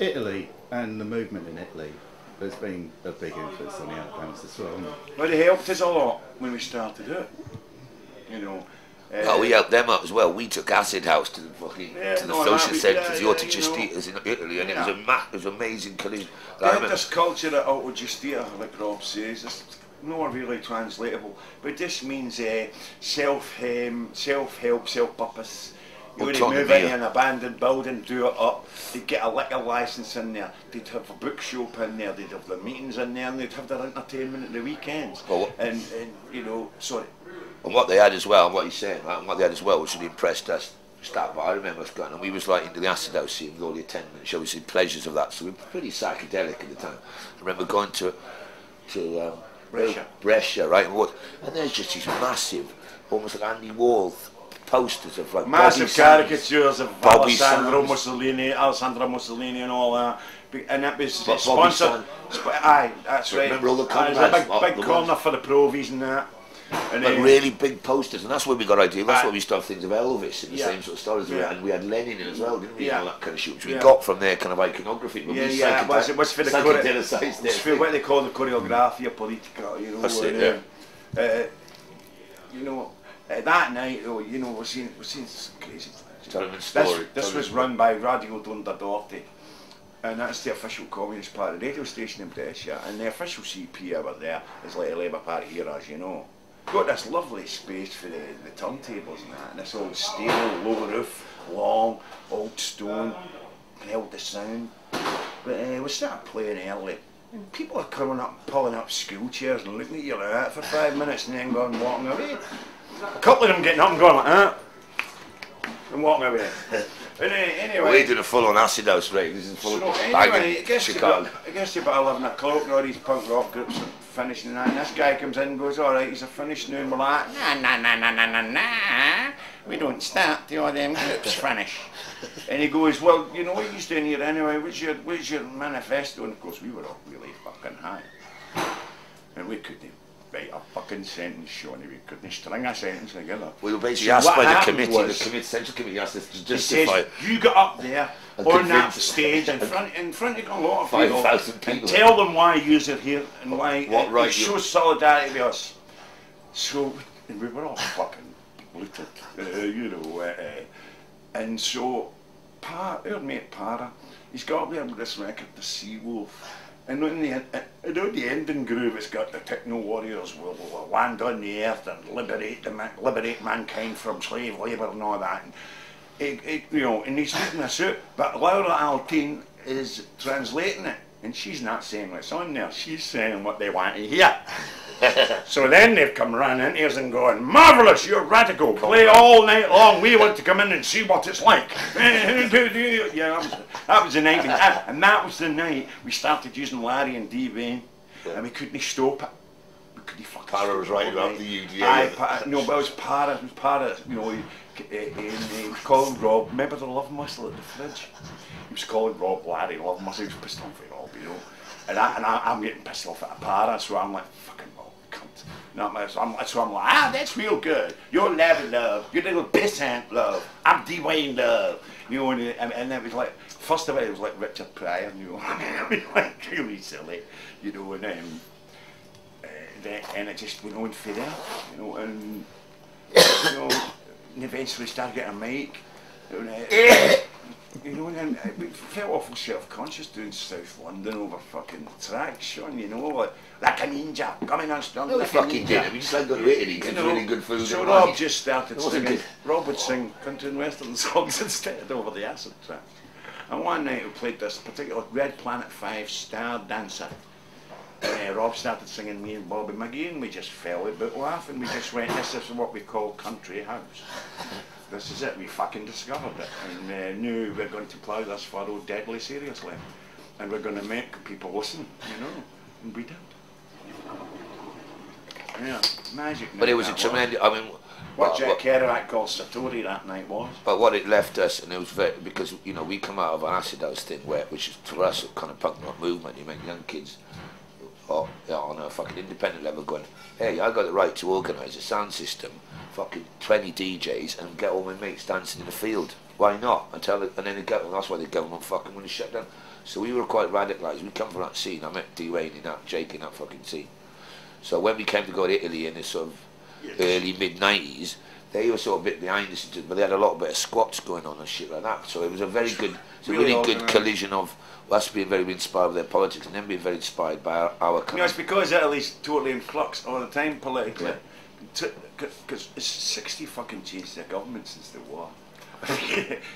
Italy and the movement in Italy has been a big influence on the outbounds as well. hasn't it? But it helped us a lot when we started it. You know. Uh, Oh, we helped them out as well. We took Acid House to the fucking Yeah, to the no, social that we- centres, the yeah, Auto you Justitas in Italy, and it was Yeah. a ma- it was amazing collision. They I have this culture at Auto Justia, like Rob says, it's not really translatable, but this means uh, self um, self help, self purpose. You would move into an abandoned building, do it up. They'd get a liquor license in there. They'd have a bookshop in there. They'd have their meetings in there, and they'd have their entertainment at the weekends. Well, and and you know, sorry. And what they had as well, and what he's saying, right, and what they had as well, which really impressed us. Start, but I remember us going, and we was like into the acid house scene with all the shows, the pleasures of that. So we were pretty psychedelic at the time. I remember going to to um, Brescia. Brescia, right, and what, and there's just these massive, almost like Andy Warhol posters of like Massive caricatures of Bobby Alessandro Sands. Mussolini, Alessandro Mussolini, and all that. And it was But sponsored. Sp- aye, that's right. Remember all the Aye, there's a big, Oh, big the corner ones- for the provies and that. And Like uh, really big posters, and that's where we got ideas. That's where we started things of Elvis and the Yeah. same sort of stories. Yeah. And we had Lenin as well, didn't we? Yeah. All that kind of shit, which we Yeah. got from their kind of iconography. but Yeah, we yeah, it was, it was for the chore- it's their for what they call the choreografia politica, you know. That's it, and, uh, uh, you know, uh, that night, though, you know, we're seeing, we're seeing some crazy things. Tell This, story. this was run by Radio Onda d'Urto, and that's the official Communist Party radio station in Brescia, and the official CP over there is like a Labour Party here, as you know. Got this lovely space for the, the turntables and that, and this old stable, low roof, long, old stone, held the sound. But uh, we started playing early. And people are coming up, pulling up school chairs and looking at you like that for five minutes and then going walking away. A couple of them getting up and going like that. And walking away. and uh, anyway. We're doing a full on acid house, right? This is full So of anyway, banging I guess, you Chicago. got, I guess you about 11 o'clock and all these punk rock groups are finishing that. And this guy comes in and goes, alright, he's a finished now. And we're like, nah, nah, nah, nah, nah, nah, nah. We don't start till all them groups finish. and he goes, well, you know what you're doing here anyway? What's your, what's your manifesto? And of course, we were all really fucking high. And we couldn't write a fucking sentence, Shawnee. We couldn't string a sentence together. We were basically So asked by the committee, was- the committee, central committee asked us to He justify says, you got up there on that stage in front, in front of a lot of Five people, thousand and tell them why you are here and why what it, right you- shows solidarity with us. So we were all fucking looted, uh, you know. Uh, uh, and so, pa, our mate Para, he's got up there with this record, The Sea Wolf. And on the, uh, and on the ending groove, it's got the techno warriors will, will land on the earth and liberate the man, liberate mankind from slave labour and all that. And it, it, you know, and he's reading this out, but Laura Alpine is translating it, and she's not saying what's on there. She's saying what they want to hear. so then they've come running into us and going, marvellous, you're radical, play all night long. We want to come in and see what it's like. yeah, that was, that was the night, we, and that was the night we started using Larry and D Wayne, and we couldn't stop it. We couldn't fucking Para was right night. the UDA. Aye, no, but it was Para, it was Para, you know, he, eh, eh, he, he, he was calling Rob, remember the love muscle at the fridge? He was calling Rob Larry love muscle, he was pissed off at Rob, you know. And, I, and I, I'm getting pissed off at a Para, so I'm like, fucking Rob, cunt. No, so, I'm, so I'm like, ah, that's real good. You're Larry Love, you're little pissant Love, I'm D Wayne Love. You know, and, and, and it was like, first of all, it was like Richard Pryor, you know, I mean, like really silly, you know, and um, uh, then, and it just went on for there, you know, and you know, and eventually started getting a mic. And, uh, you know, and I felt awful self-conscious doing South London over fucking tracks, Sean, you know, like, like a ninja, coming on strong No, like a fucking ninja. did it. We just got to Italy. You know, really good food. So Rob just started singing. good. Rob would sing country and western songs instead over the acid tracks. And one night we played this particular Red Planet 5 Star Dancer. And uh, Rob started singing me and Bobby McGee and we just fell a bit laughing. We just went, this is what we call country house. This is it, we fucking discovered it. And uh, knew we're going to plough this furrow deadly seriously. And we're going to make people listen, you know. And we did. Yeah, magic. But it was a tremendous. I mean, what what- Jack what- Kerouac called Satori that night was. But what it left us, and it was very, because, you know, we come out of an acid house thing, where, which is for us a kind of punk rock movement, you make young kids or, yeah, on a fucking independent level going, hey, I got the right to organise a sound system, fucking 20 DJs, and get all my mates dancing in the field. Why not? And, tell it, and then the government, that's why the government fucking want to shut down. So we were quite radicalised. We come from that scene. I met D Wayne in that, Jake in that fucking scene. So when we came to go to Italy in the sort of Yes. early mid '90s, they were sort of a bit behind us, but they had a lot of bit of squats going on and shit like that. So it was a very good, it's a Really really, good collision of us being very inspired by their politics and them being very inspired by our, our You kind know, it's because Italy's totally in flux all the time politically. Because it's 60 fucking changed their government since the war.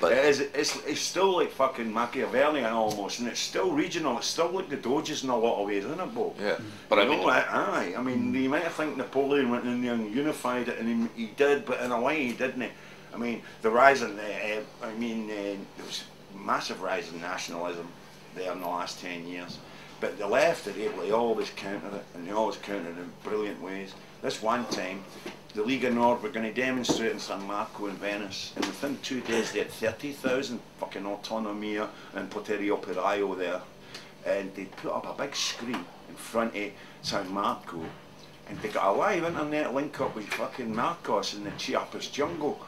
But- it is, it's, it's still like fucking Machiavellian almost, and it's still regional. It's still like the Doges in a lot of ways, isn't it, Bo? yeah. But I You mean, know, aye. I mean, you might think Napoleon went in there and unified it, and he, he did, but in a way he didn't. I mean, the rise in, uh, uh, I mean, uh, there was massive rise in nationalism there in the last 10 years. But the left are able to always counter it, and they always counter it in brilliant ways. This one time, the Lega Nord were going to demonstrate in San Marco in Venice, and within two days they had 30,000 fucking Autonomia and Potere Operaio there and they put up a big screen in front of San Marco and they got a live internet link up with fucking Marcos in the Chiapas jungle.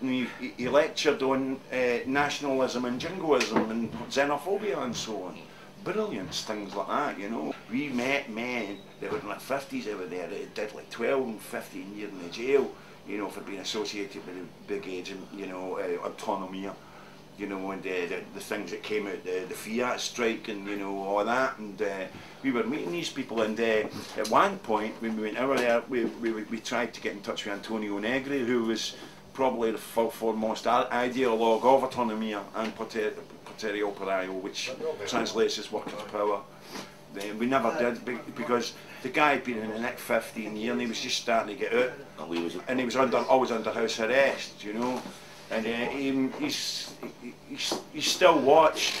He- he lectured on uh, nationalism and jingoism and xenophobia and so on. Brilliant things like that, you know. We met men that were in their 50s over there that did like 12 and 15 years in the jail, you know, for being associated with the big age and, you know, uh, autonomia you know, and uh, the, the things that came out, the, the Fiat strike and, you know, all that. And uh, we were meeting these people and uh, at one point when we went over there, we, we, we tried to get in touch with Antonio Negri, who was probably the fo- foremost i- ideologue of autonomia and potere, potere operaio, which translates as workers' power. Then we never did be- because the guy had been in the neck 15 years and he was just starting to get out and we was and he was under always under house arrest, you know. And uh, he, he's, he, he's he's still watched.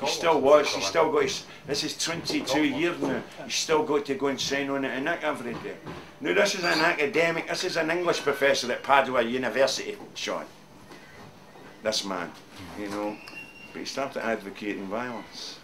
He's still watched. He's still got his. This is 22 years now. He's still got to go and sign on it and that every day. Now this is an academic. This is an English professor at Padua University, Sean. This man, you know. But he started advocating violence.